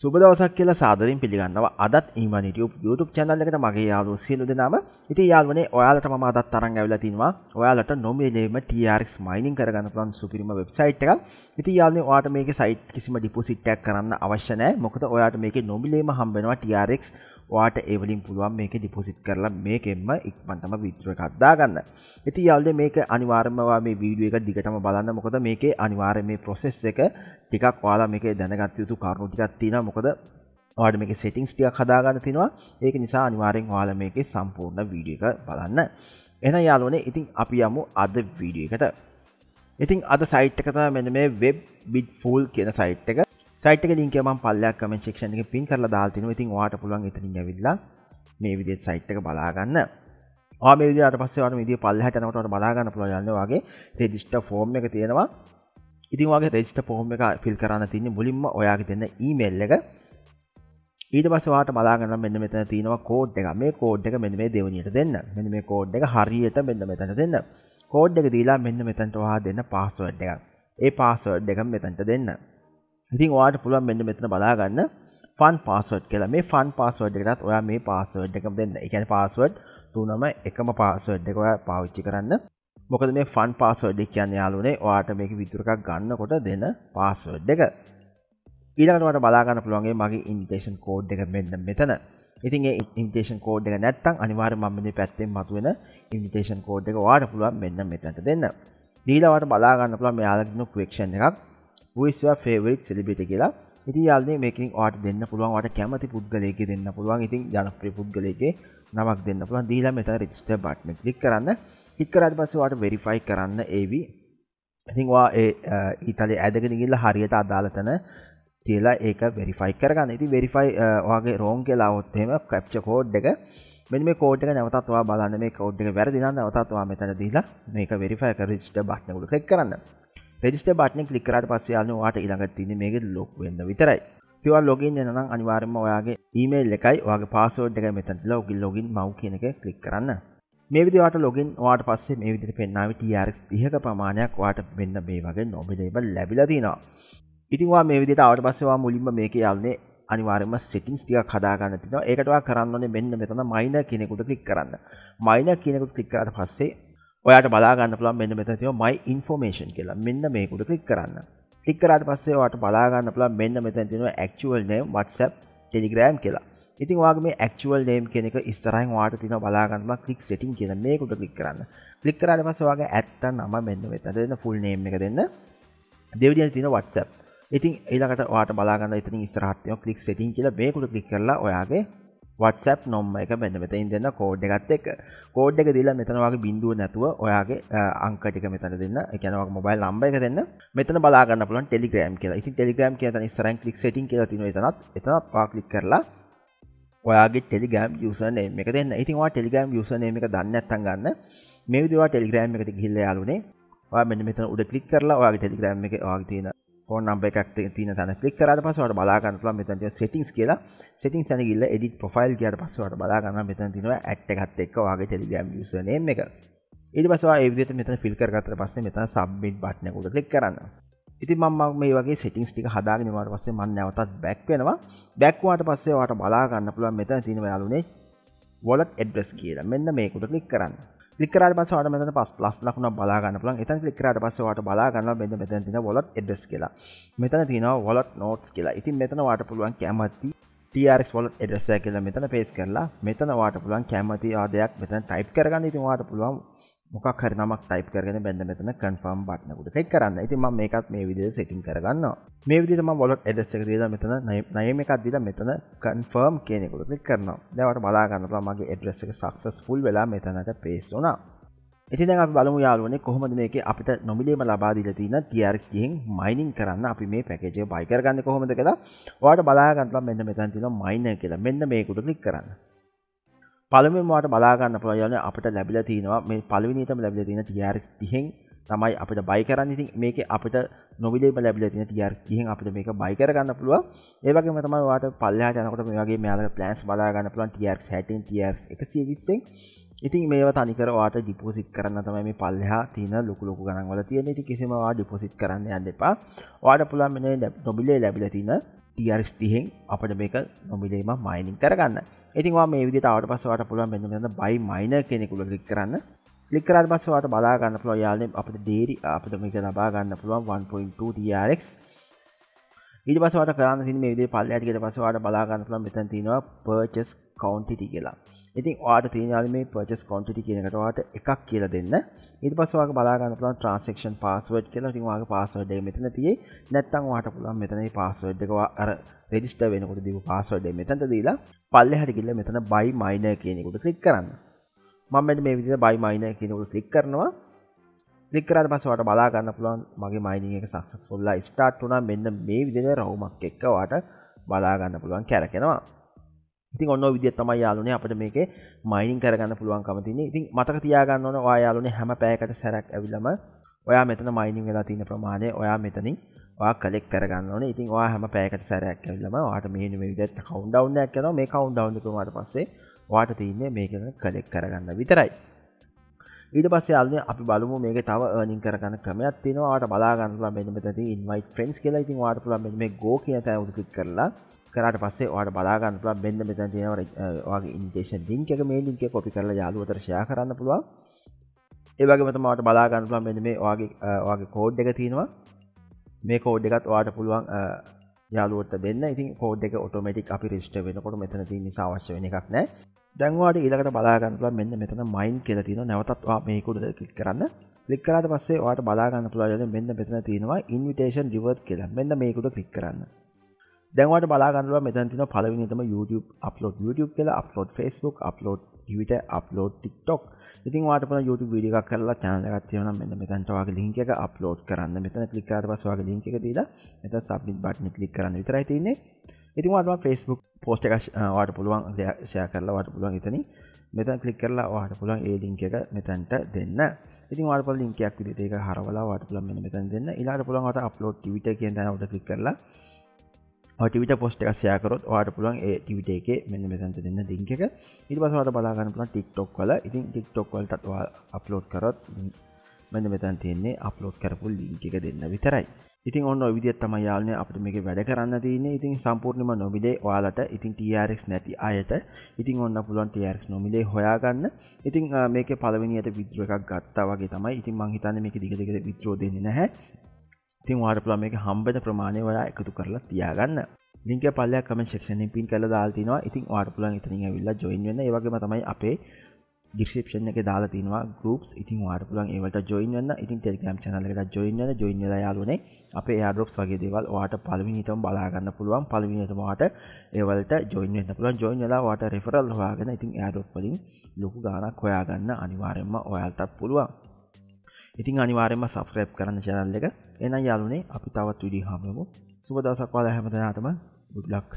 සුබදවසක් කියලා සාදරින් පිළිගන්නවා. අදත් ඊමනිට YouTube චැනල් එකට මගේ යාලු සියලු දෙනාම. ඉතින් යාළුවනේ ඔයාලට මම අදත් තරන් ඇවිල්ලා තිනවා. ඔයාලට නොමිලේම TRX මයිනින් කරගන්න පුළුවන් සුපිරිම වෙබ්සයිට් එකක්. ඉතින් යාළුවනේ ඔයාලට මේකේ සයිට් කිසිම ඩිපොසිට් එකක් කරන්න අවශ්‍ය නැහැ. මොකද ඔයාලට මේකේ නොමිලේම හම්බ වෙනවා TRX වාට ඒවලින් පුළුවන් මේක ඩිපොසිට් කරලා මේකෙන්ම ඉක්මන්ටම විතර එකක් දාගන්න. ඉතින් යාළුවනේ මේක අනිවාර්යයෙන්ම ඔයා මේ වීඩියෝ එක දිගටම බලන්න මොකද මේකේ අනිවාර්යයෙන් මේ process එක ටිකක් ඔයාලා මේකේ දැනගත යුතු කරුණු ටිකක් තියෙනවා මොකද ඔයාලට මේකේ settings ටිකක් හදාගන්න තියෙනවා. ඒක නිසා අනිවාර්යෙන් ඔයාලා මේකේ සම්පූර්ණ වීඩියෝ එක බලන්න. එහෙනම් යාළුවනේ ඉතින් අපි යමු අද වීඩියෝ එකට. ඉතින් අද සයිට් එක තමයි මෙන්න මේ web bitful කියන සයිට් එක. සයිට් එක ලින්ක් එක මම පල්ලෙයක් කමෙන්ට් සෙක්ෂන් එකේ පින් කරලා දාලා තිනවා. ඉතින් ඔයාලට පුළුවන් එතනින් ඇවිල්ලා මේ විදිහට සයිට් එක බලා ගන්න. ඔයා මේ විදිහට පස්සේ ඔයාලට මේ විදිහ පල්ලෙහාට යනකොට ඔයාලට බලා ගන්න පුළුවන් යන්නේ ඔයාගේ රෙජිස්ටර් ෆෝම් එක තියෙනවා. ඉතින් ඔයාගේ රෙජිස්ටර් ෆෝම් එක ෆිල් කරන්න තියෙන්නේ මුලින්ම ඔයාගේ දෙන්න ඊමේල් එක. ඊට පස්සේ ඔයාලට බලා ගන්න මෙන්න මෙතන තියෙනවා කෝඩ් එක. මේ කෝඩ් එක මෙන්න මේ දෙවණියට දෙන්න. මෙන්න මේ කෝඩ් එක හරියට මෙන්න මෙතන දෙන්න. කෝඩ් එක දීලා මෙන්න මෙතනට ඔයා දෙන්න පාස්වර්ඩ් එක. ඒ පාස්වර්ඩ් එක මෙතනට දෙන්න. ඉතින් ඔයාට පුළුවන් මෙන්න මෙතන බලාගන්න ෆන් පාස්වර්ඩ් කියලා මේ ෆන් පාස්වර්ඩ් එකටත් ඔයා මේ පාස්වර්ඩ් එක දෙන්න. ඒ කියන්නේ පාස්වර්ඩ් තුනම එකම පාස්වර්ඩ් එක ඔයා පාවිච්චි කරන්න. මොකද මේ ෆන් පාස්වර්ඩ් එක කියන්නේ යාළුවනේ ඔයාට මේක විතර එකක් ගන්නකොට දෙන පාස්වර්ඩ් එක. ඊළඟට ඔයාලට බලා ගන්න පුළුවන් මගේ ඉන්විටේෂන් කෝඩ් එක මෙන්න මෙතන. ඉතින් ඒ ඉන්විටේෂන් කෝඩ් එක නැත්තම් අනිවාර්යයෙන්ම මම මේ පැත්තෙන් මතුවෙන ඉන්විටේෂන් කෝඩ් එක ඔයාලට පුළුවන් මෙන්න මෙතනට දෙන්න. ඊළඟට ඔයාලට බලා ගන්න පුළුවන් මෙයාලගේ දෙන ක්වෙස්චන් එකක් වස්වා ෆේවරික් සෙලිබිට කියලා? ඉති යාලනේ මේකින් වාට දෙන්න පුළුවන් වට කැමති පුද්ගලයක දෙන්න පුළුවන්. ඉතින් ජනප්‍රී පුද්ගලයගේ නමක් දෙන්න පුළුවන්. දීලා මෙත රිස්ට බට්න කලික් කරන්න. චික්කරට පස්සවාට වෙරිෆයි කරන්න ඒවි ඉතින්වා ඒ ඊතලේ ඇදගෙන ගිල්ල හරියට අදාලතන තියලා ඒක වෙරිෆයි කරගන්න. ඉති වෙරිෆයි වගේ රෝන් කියලා ඔත්තෙම කැප්ච කෝඩ් එක. මෙ මේ කෝඩ් නැවතත්වා බලන්න. මේ කෝඩ් එක වැරදින නවතත්වා මෙතන දීලා මේක වෙරිෆයි කර රිස්ට බට්නකුට කෙක් කරන්න. රෙජිස්ට බටන කලිකරට පස්සයාලන වාට ඉළඟට තින මේක ලොක් වෙන්න විතරයි. තිව ලොගින් යනම් අනිවාර්ම ඔයාගේ ඊමේල් එකයි වගේ පාසෝඩ් එක මෙතැට ලෝගින් ලොගින් මව් කියන එක කලික් කරන්න. මේ විදිවට ලොගින් වාට පස්සේ මේ විදිරි පෙන්න්නාව ටRක් තිහක ප්‍රමාණයක් වාට වෙන්න මේ වගේ නොබිලේබල් ලැබිලතිනවා ඉතිවා මේ විදිට අවට පස්සවා මුලින්ම මේක යල්න්නේ අනිවාරම සිටින්ස් ටික කදාගන්න තින ඒකටවා කරන්නන මෙන්න මෙතන මයින කෙනෙකුට කලික් කරන්න. මයින කියනෙකුට කලික් කරට පස්සේ ඔයාට බලාගන්න පුළන් මෙන්න මෙත තිව මයි ඉන්ෆෝමේෂන් කියලා. මෙන්න මේකුට කලික් කරන්න. ලික්කරට පස්සේ වාට බලාගන්න පුළ මෙන්න මෙතැ තිව ක්ල් නේම් වත්සප් ටෙලිග්‍රෑම් කියලා. ඉතින් වගේ මේ ක්ල් නේම් කෙනෙක ස්තරයින් වාට තින බලාගන්නම කලික් සෙටින් කියන මේකුට කලික් කරන්න. ලික්කරට පස වගේ ඇත්ත නම මෙන්න වෙත දෙන්න ෆුල් නේම් එක දෙන්න. දෙවිදින තින වත්සප් ඉතින් ඒලකට වාට බලාගන්න ඉතින් ස්තරහත්යෝ කලික් සෙටින් කියලා. මේකුට කලික් කරලා ඔයාගේ WhatsApp නොම්ම එක මෙන්න මෙතයින් දෙන්න කෝඩ් එකත් එක් කෝඩ් එක දීලා මෙතන වගේ බිඳුව නැතුව ඔයාගේ අංක ටික මෙතන දෙන්න. ඒ කියන්නේ ඔයාගේ මොබයිල් නම්බර් එක දෙන්න. මෙතන බලා ගන්න පුළුවන් Telegram කියලා. ඉතින් Telegram කියන තැන ඉස්සරහින් click setting කියලා තියෙනවා එතනත්. එතනත් ඔයා click කරලා ඔයාගේ Telegram user name එක දෙන්න. ඉතින් ඔයා Telegram user name එක දන්නේ නැත්නම් ගන්න. මේ විදිහට ඔයා Telegram එකට ගිහිල්ලා යාළුවනේ. ඔයා මෙන්න මෙතන උඩ click කරලා ඔයාගේ Telegram එකේ ඔයාගේ තියෙන ෆෝන් නම්බර් එකක් තියෙන තැන ක්ලික් කරාට පස්සේ ඔයාලට බලා ගන්න පුළුවන් මෙතන තියෙන settings කියලා. Settings යන ගිල්ල edit profile ගියාට පස්සේ ඔයාලට බලා ගන්න මෙතන තියෙනවා at එකත් එක්ක ඔයාගේ telegram user name එක. ඊට පස්සේ ඔයා ඒ විදිහට මෙතන fill කරගත්තට පස්සේ මෙතන submit button එක උඩ ක්ලික් කරන්න. ඉතින් මම මේ වගේ settings ටික හදාගෙන ඉවරට පස්සේ මම නැවතත් back වෙනවා. Back වුණාට පස්සේ ඔයාලට බලා ගන්න පුළුවන් මෙතන තියෙනවා යාළුනේ wallet address කියලා. මෙන්න මේක උඩ ක්ලික් කරන්න. ලිකරට පස වට මෙතන පස් ප්ලස් ලක්ුණ බලාගන්න පුලන් එතන් ලිකරට පස්සවට බලාගන්න බෙද මෙතැ තින වොලත් එඩස් කියලා. මෙතන තින වොලත් නෝට්ස් කියලා. ඉතින් මෙතන වාට පුළුවන් කැමති ටරක් වොලත් එඩස කියලා මෙතන පේස් කරලා මෙතන වාට පුළන් කැමති ආදයක් මෙතන ටයිප් කරගන්න. ඉතින් වාට පුළුවන් මොකක් හරි නමක් ටයිප් කරගෙන බැඳ මෙතන කන්ෆර්ම් බට්නකුට ටෙක් කරන්න. ඉතින් මම මේකත් මේ විදිහට සෙටින් කරගන්නවා. මේ විදිහට මම වොලට් ඇඩ්‍රස් එක දීලා මෙතන නයම එකක් දීලා මෙතන කන්ෆර්ම් කියන එකට ක්ලික් කරනවා. දැන් ඔයාලට බලා ගන්න පුළුවන් මගේ ඇඩ්‍රස් එක සක්සස්ෆුල් වෙලා මෙතනට පේස් වුණා. ඉතින් දැන් අපි බලමු යාළුවනේ කොහොමද මේකේ අපිට නොමිලේම ලබා දීලා තියෙන TRX 30න් මයිනින් කරන්න අපි මේ පැකේජ් එක බයි කරගන්නේ කොහොමද කියලා ඔයාලට බලා ගන්න පුළුවන් මෙන්න මෙතන තියෙනවා මයිනර් කියලා. මෙන්න මේකට ක්ලික් කරන්න. පළමුවෙන් වාට බලා ගන්න පුළුවන්. යන්නේ අපිට ලැබිලා තිනවා මේ පළවෙනියටම ලැබිලා තියෙන TRX 30න් තමයි අපිට බයි කරන්න. ඉතින් මේකේ අපිට නොමිලේම ලැබිලා තියෙන TRX 30න් අපිට මේක බයි කරගන්න පුළුවන්. ඒ වගේම තමයි ඔයාලට පල්ලෙහාට යනකොට මේ වගේ මෙයාලගේ ප්ලෑන්ස් බලා ගන්න පුළුවන්. TRX 60න් TRX 120න් ඉතින් මේ තනිකර වාට ඩිපෝසිට් කරන්න තමයි මේ පල්ලෙහා තියෙන ලොකු ලොකු ගණන් වල තියෙන ඉතින් කිසිම වා ඩිපෝසිට් කරන්න යන්න එපා. ඔයාලට පුළුවන් මේ නොමිලේ ලැබිලා තියෙන ටියර්ස් තිහෙන් අපට මේක නොමිලේම මයිනින් කරගන්න. ඉතින්වා මේ විදිතාවට පස්සවට පුළුවන් මෙන්න බයි මයින කෙනෙකුල ලික් කරන්න. ලික්කරට පස්සවට බලාගන්න පුළ යාලෙන් අපට ඩේරි අපට මේක ලබා ගන්න පුළුවන් 1.2 ටරක් ඊට පසවට කරන්න තින මේ විදේ පල්ල ඇටිකට පසවට බලාගන්න පුළන් මෙතන් තියෙනවා පර්චස් කවන්ටිටි කියලා. ඉතින් වාට තියනාල මේ පර්චස් කොන්ටිටි කියනකටවාට එකක් කියල දෙන්න. ඉට පසවාක බලාගන්න පුළන් ට්‍රන්සක්ෂන් පාස්වඩ් කියලා. ටිවාගේ පාස්වඩ් මෙතන තියේ. නැත්තං වාට පුළන් මෙතන පාස්වඩ්කවා අර රෙඩිස්ට වෙනකොට දිව පාස්වඩ් මෙතැට දීලා පල්ල හටිකිල්ල මෙතන බයි මයින කියනෙකුට කලික් කරන්න. මම මේ විදිර බයි මයින කියනකුට කලික් කරනවා. ලික්කරට පසවට බලාගන්න පුළුවන් මගේ මයිනිං එක සක්සස් ොල්ලා ස්ටාට් වනා මෙන්න මේ විදිර රවුමක් එක්කවාට බලාගන්න පුළුවන් කැරකෙනවා. ඉතින් ඔන්න විදිත් තමයි යාලුනේ අපට මේක මයිනින් කරගන්න පුළුවන්කම තින ඉතින් මතක තියාගන්න ඕන යාලුනේ හැම පෑකට සැරක් ඇවිල්ලම ඔයා මෙතන මයිනින් වෙලා තින ප්‍රමාණය ඔයා මෙතනින් කලෙක් කරගන්න ඕන. ඉතින් වා හැම පෑකට සැරයක් ඇවිල්ලම වාට මේ විදිට කවුන්ඩවන්යක් කන මේ කවුන්ඩවන්කමට පස්සේ වාට තියන්නේ මේකන කලෙක් කරගන්න විතරයි. ඊට පස්ස යාලන අපි බලමු මේක තව නින් කරගන්න ක්‍රමයක් තිනවාට බලාගන්නලා මෙ මෙත ඉන්වයි ෆ්‍රෙන්ස් කියලා. ඉතින් වාට පුල මේ ගෝ කිය තැ උඩික් කරලා කරට පස්සේ වාට බලාගන්න පුළ බෙන්න්න මෙතන් තියෙනවගේ ඉන්ටේෂන් ලින්ක එක මේ ලින්ක කොපි කරලා යාලුවතර ෂය කරන්න පුළුවන්. ඒවගේ මතමට බලාගන්න පුළන් මෙ මේ වගේ වගේ කෝඩ් එක තියෙනවා. මේ කෝඩ් එකත් වාට පුළුවන් යාලුවට දෙන්න. ඉතින් කෝඩ් එක ඔටෝමටික් අපි රිස්ට වෙනකොට මෙතන ති නිසා අවශ්‍ය වෙන එකක් නෑ. දැන්වාට ඊලකට බලාගන්නල මෙන්න මෙතන මයින් කියල තින නැවතත්වා මේකුඩ කලික් කරන්න. ලික්කරට පස්සේ වාට බලාගන්න පුලාජන මෙන්න මෙතන තියෙනවා ඉන්විටේෂන් රිවර්් කියලා. මෙන්න මේකුට කලික් කරන්න. දැන්වට බලාගන්නුව මෙතැතින පලවිනිතම YouTube අපලෝඩ YouTube කියලා අපලෝඩ Facebook අපලෝඩ ට අපලෝඩ ටික්ටොක් ඉතින් වාට පන YouTube විඩිය එකක් කරලා චානලගත්යවන මෙන්න මෙතැන්ටවාගේ ලින්ක එක අපලෝඩ් කරන්න. මෙතන කලිකාර පස්වාගේ ලින්ක එක දීලා මෙත සබ්මිට බට්න කලික් කරන්න විතරයි තින්නේ ඉතින්වාටම ෆස්බුක් පෝස්ට එක වාට පුළුවන් ෂය කරලා වාට පුළුවන් එතන මෙතන් කලික් කරලා වාට පුළුවන් ඒ ලින්ක එක මෙතැන්ට දෙන්න. ඉතින් වාට පල ලින්කයක් විදිට එක හරවලා වාට පුළන් මෙ මෙතැන් දෙන්න. ඉලාට පුළුවන්ට අපලෝඩ් ටිවිට කියෙන් ට කලික් කරලා ටිවිට පොස්ට එක සයකරොත් වාට පුළුවන් ඒ ටිවිට එක මෙන්න මෙතන්ත දෙන්න ලිංක එක. ඉට පසවට බලාගන්න පුළන් ටික්ටොක් වල. ඉතින් ටික්ටොක් වලටත් අප්ලෝඩ් කරොත් මෙන්න මෙතන් තියන්නේ අප්ලෝඩ් කරපුල් ලිංක එක දෙන්න විතරයි. ඉතින් ඔන්න විදිත් තම යාලන අපට මේක වැඩ කරන්න තියන ඉතින් සම්පූර්ණම නොමිලේ වාලට ඉතින් TRX නැති අයට. ඉතින් ඔන්න පුළුවන් TRX නොමිලේ හොයාගන්න. ඉතින් මේක පලවෙනියට විද්‍ර එකක් ගත්තා වගේ තමයි. ඉතින් මංහිතන්න මේක දිගදිගට විද්‍රෝ දෙන්න නැහැ. තින් වාටපුලා මේක හම්බට ප්‍රමාණය වලා එකතු කරලා තියාගන්න. ලින්ක පල්ල කම ශක්ෂණය පින් කල දාල්තිනවා ඉතින් වාටපුලන් ඉතින් ඇවිල්ලා ජොයින් වෙන්න. ඒවගේම තමයි අපේ ඩික්ෂපෂන් එක දාලා තිනවා ගරුප් ඉතින් වාට පුලන් ඒවට ජොයින් වන්න. ඉතින් ටෙල්ගම් චනලකට ජොයින් වන ජොයින් යාලුනේ අපේ ආඩොක්ස් වගේ දේවල් වාට පලවිනිටම බලාගන්න පුළුවන්. පලවිනිටමවාට ඒවලට ජොයින් වන්න පුළන් ජොයින් ලා වාට රෙෆරල් හවාගෙන ඉතින් ඇඩොක් වලින් ලොකු ගානක් හොයාගන්න අනිවාරෙන්ම ඔයාල්ටත් පුළුවන්. ඉතින් අනිවාරෙන්ම සෆ්‍රප් කරන්න චැනල් එක. එන යාලුනේ අපි තවත් විඩි හමමු සුබදසක් වාල හැමදනාටම ගුඩ්ලක්